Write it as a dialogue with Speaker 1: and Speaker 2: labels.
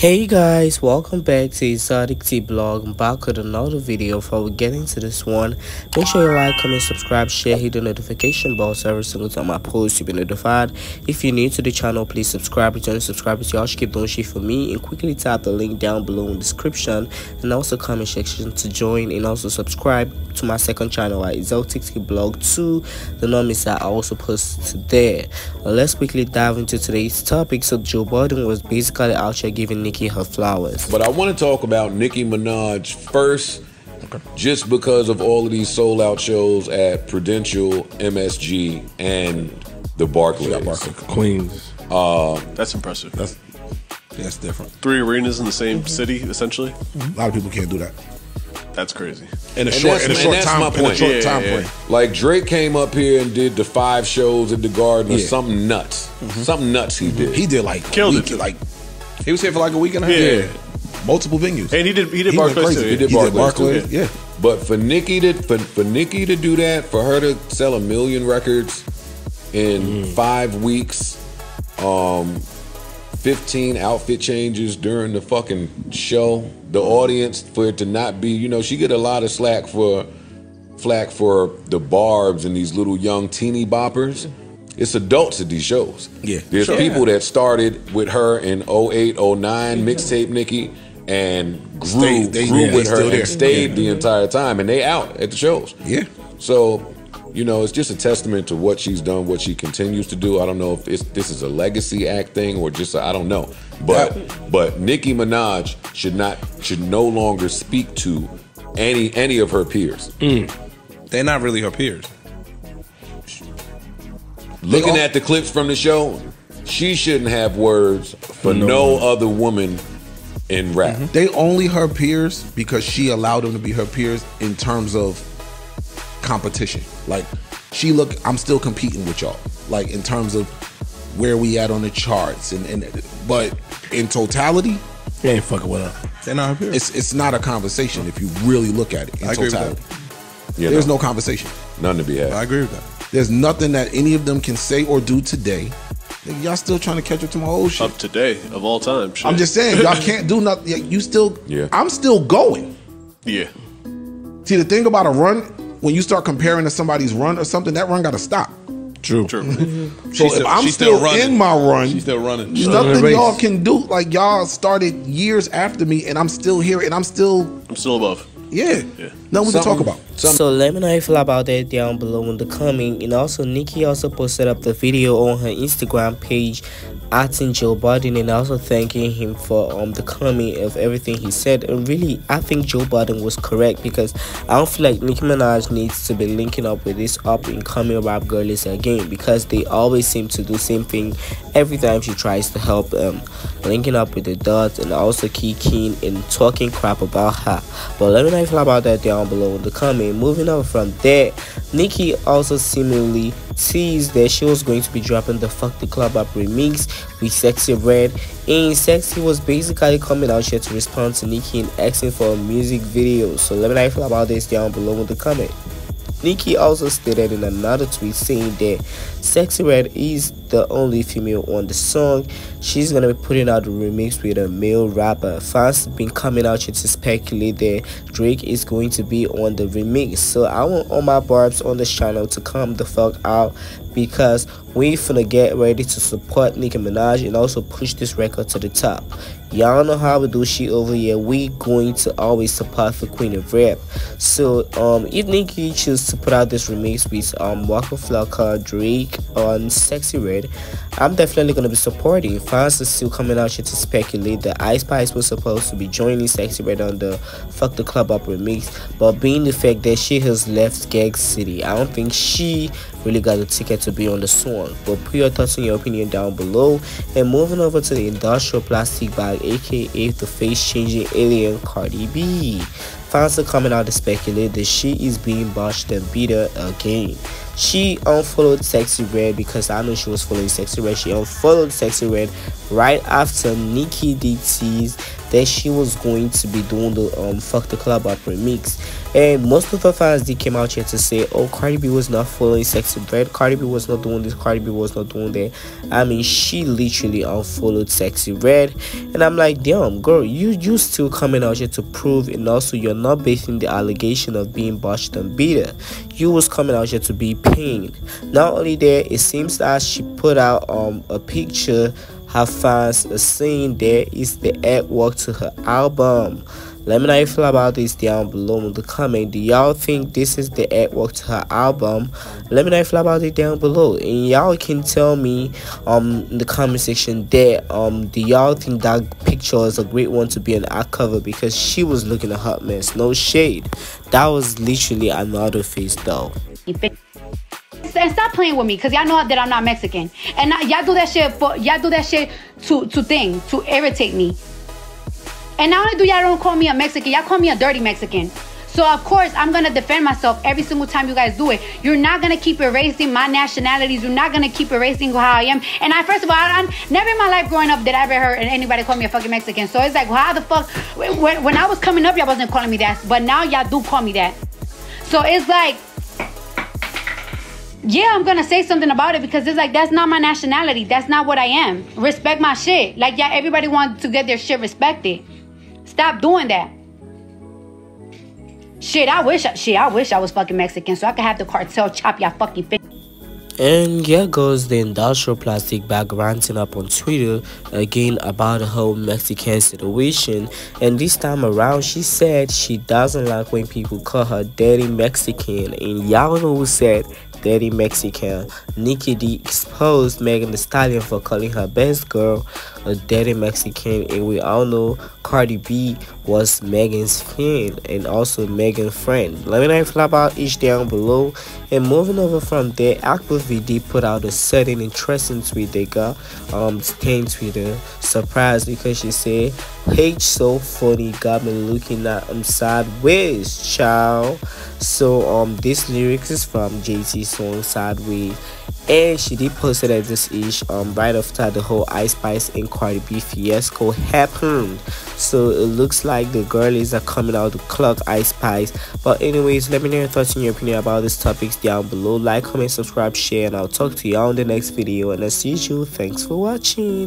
Speaker 1: Hey guys, welcome back to Exotic Tea Blog. I'm back with another video. Before we get into this one, make sure you like, comment, subscribe, share, hit the notification bell so every single time I post you'll be notified. If you're new to the channel, please subscribe, return subscribers, y'all should keep doing shit for me and quickly tap the link down below in the description and also comment section to join and also subscribe to my second channel at Exotic Tea Blog 2. The numbers that I also post there. let's quickly dive into today's topic. So Joe Budden was basically out here giving Nicki her flowers.
Speaker 2: But I want to talk about Nicki Minaj first, okay. just because of all of these sold out shows at Prudential, MSG, and the Barclays.
Speaker 3: Barclays. Queens.
Speaker 4: Uh, that's impressive.
Speaker 3: That's that's different.
Speaker 4: Three arenas in the same city, essentially.
Speaker 3: Mm-hmm. A lot of people can't do that.
Speaker 4: That's crazy.
Speaker 3: In a short, in a short time, my point. short yeah, time yeah. frame.
Speaker 2: Like Drake came up here and did the five shows at the Garden or something nuts. Mm-hmm. Something nuts he mm-hmm. did.
Speaker 3: He did like
Speaker 4: killed
Speaker 3: week,
Speaker 4: it.
Speaker 3: Like he was here for like a week and a half.
Speaker 4: Yeah.
Speaker 3: Multiple venues.
Speaker 4: And he did he did Barclays too.
Speaker 2: He did Barclays, Barclays yeah. But for Nicki to for, for Nicki to do that, for her to sell a million records in mm. five weeks, um, 15 outfit changes during the fucking show, the audience for it to not be, you know, she get a lot of slack for flack for the barbs and these little young teeny boppers it's adults at these shows.
Speaker 3: Yeah.
Speaker 2: There's sure. people that started with her in 08, 09, mixtape Nicki, and grew, they, grew yeah, with her and stayed yeah. the entire time. And they out at the shows.
Speaker 3: Yeah.
Speaker 2: So, you know, it's just a testament to what she's done, what she continues to do. I don't know if this is a legacy act thing or just I don't know. But yeah. but Nicki Minaj should not should no longer speak to any any of her peers.
Speaker 3: Mm. They're not really her peers.
Speaker 2: Looking at the clips from the show, she shouldn't have words for no, no other woman in rap. Mm-hmm.
Speaker 3: They only her peers because she allowed them to be her peers in terms of competition. Like she look, I'm still competing with y'all. Like in terms of where we at on the charts and, and but in totality,
Speaker 4: they ain't fucking with her.
Speaker 3: They're not her peers. It's it's not a conversation if you really look at it in I totality. There's no conversation.
Speaker 2: None to be had.
Speaker 3: I agree with that. There's nothing that any of them can say or do today. Y'all still trying to catch up to my old shit.
Speaker 4: Up today of all time. Shit.
Speaker 3: I'm just saying, y'all can't do nothing. You still,
Speaker 2: yeah.
Speaker 3: I'm still going.
Speaker 4: Yeah.
Speaker 3: See, the thing about a run, when you start comparing to somebody's run or something, that run got to stop.
Speaker 4: True. True.
Speaker 3: so if I'm still, still in my run,
Speaker 4: she's still running.
Speaker 3: There's nothing y'all can do. Like y'all started years after me, and I'm still here, and I'm still.
Speaker 4: I'm still above.
Speaker 3: Yeah. yeah. Nothing we can talk about.
Speaker 1: So let me know how you feel about that down below in the comment. And also, Nicki also posted up the video on her Instagram page asking Joe Budden and also thanking him for um the comment of everything he said. And really, I think Joe Budden was correct because I don't feel like Nicki Minaj needs to be linking up with this up and coming rap girlies again because they always seem to do same thing every time she tries to help them. Linking up with the dots and also kicking and talking crap about her. But let me know how you feel about that down below in the comment. Moving on from there, Nicki also seemingly teased that she was going to be dropping the Fuck the Club Up remix with Sexyy Red. And Sexy was basically coming out here to respond to Nicki and asking for a music video. So let me know how you feel about this down below in the comment. Nicki also stated in another tweet saying that Sexyy Red is the only female on the song. She's gonna be putting out a remix with a male rapper. Fans have been coming out to speculate that Drake is going to be on the remix. So I want all my barbs on this channel to come the fuck out because we finna get ready to support Nicki Minaj and also push this record to the top. Y'all know how we do shit over here. We going to always support the queen of rap. So um if Nicki chooses to put out this remix with um Waka Flocka, Drake on Sexyy Red, I'm definitely gonna be supporting. Fans are still coming out here to speculate that Ice Spice was supposed to be joining Sexyy Red on the Fuck the Club Up remix, but being the fact that she has left Gag City, I don't think she really got a ticket to be on the song. But put your thoughts and your opinion down below. And moving over to the industrial plastic bag, aka the face changing alien Cardi B. Fans are coming out to speculate that she is being botched and beat again. She unfollowed Sexyy Red because I know she was following Sexyy Red. She unfollowed Sexyy Red right after Nicki DT's that she was going to be doing the um fuck the club up remix. And most of the fans they came out here to say oh cardi b was not following sexy red. Cardi b was not doing this. Cardi b was not doing that. I mean she literally unfollowed sexy red. And i'm like damn girl you you still coming out here to prove and also you're not basing the allegation of being botched and beater you was coming out here to be pained not only that it seems that she put out um a picture her fans are saying there is the artwork to her album let me know how you feel about this down below in the comment. Do y'all think this is the artwork to her album? Let me know how you feel about it down below. And y'all can tell me um in the comment section there um do y'all think that picture is a great one to be an art cover because she was looking a hot mess. No shade. That was literally another face though.
Speaker 5: And stop playing with me, cause y'all know that I'm not Mexican, and y'all do that shit for y'all do that shit to to thing to irritate me. And not only do y'all don't call me a Mexican, y'all call me a dirty Mexican. So of course I'm gonna defend myself every single time you guys do it. You're not gonna keep erasing my nationalities. You're not gonna keep erasing how I am. And I first of all, I, I never in my life growing up did I ever heard anybody call me a fucking Mexican. So it's like, how the fuck? When, when I was coming up, y'all wasn't calling me that, but now y'all do call me that. So it's like yeah, I'm gonna say something about it because it's like that's not my nationality. That's not what I am. Respect my shit. Like yeah, everybody wants to get their shit respected. Stop doing that. Shit, I wish, shit, I wish I was fucking Mexican so I could have the cartel chop y'all fucking face.
Speaker 1: And here goes the industrial plastic bag ranting up on Twitter again about the whole Mexican situation. And this time around, she said she doesn't like when people call her dirty Mexican. And y'all know who said Dirty Mexican. Nicki D exposed Megan Thee Stallion for calling her best girl a dirty Mexican, and we all know Cardi B was Megan's fan and also Megan's friend. Let me know if you about each down below. And moving over from there, Akbar VD put out a certain interesting tweet they got um 10 Twitter surprised because she said, H so funny got me looking at him sideways, child. So um this lyrics is from JT song Sideways and she did post it at this ish um right after the whole Ice Spice and Cardi B fiasco happened. So it looks like the girlies are coming out to clock Ice Spice. But anyways, let me know your thoughts and your opinion about these topics down below. Like, comment, subscribe, share, and I'll talk to you all in the next video. And as usual, thanks for watching.